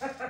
Ha ha ha!